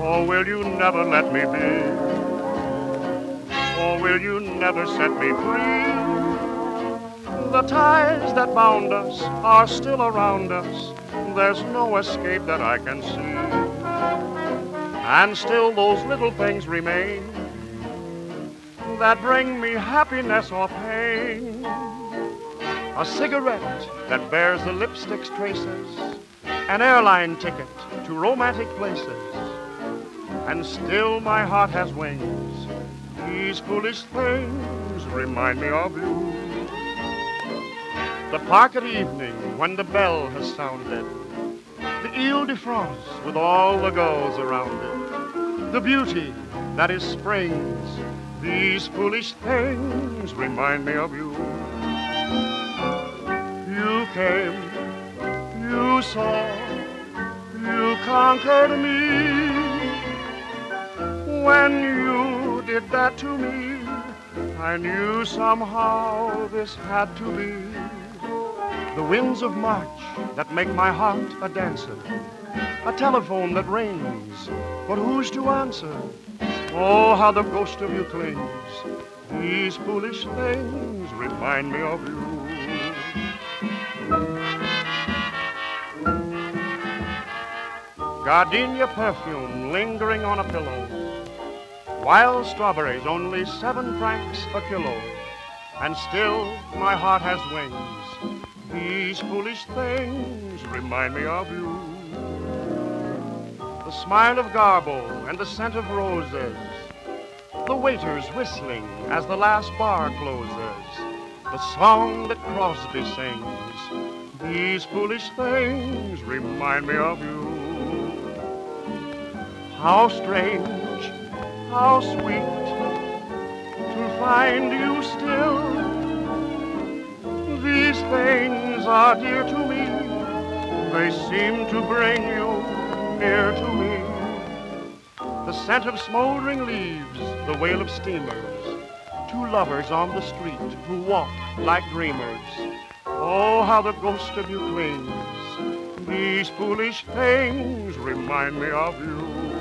Oh, will you never let me be? Or will you never set me free? The ties that bound us are still around us. There's no escape that I can see. And still those little things remain that bring me happiness or pain. A cigarette that bears the lipstick's traces, an airline ticket to romantic places. And still my heart has wings. These foolish things remind me of you. The park at evening when the bell has sounded. The Ile de France with all the girls around it. The beauty that is spring's. These foolish things remind me of you. You came, you saw, you conquered me. When you did that to me, I knew somehow this had to be. The winds of March that make my heart a dancer. A telephone that rings, but who's to answer? Oh, how the ghost of you clings. These foolish things remind me of you. Gardenia perfume lingering on a pillow. Wild strawberries, only seven francs a kilo. And still my heart has wings. These foolish things remind me of you. The smile of Garbo and the scent of roses. The waiters whistling as the last bar closes. The song that Crosby sings. These foolish things remind me of you. How strange, how sweet to find you still. These things are dear to me. They seem to bring you near to me. The scent of smoldering leaves, the wail of steamers. Two lovers on the street who walk like dreamers. Oh, how the ghost of you clings. These foolish things remind me of you.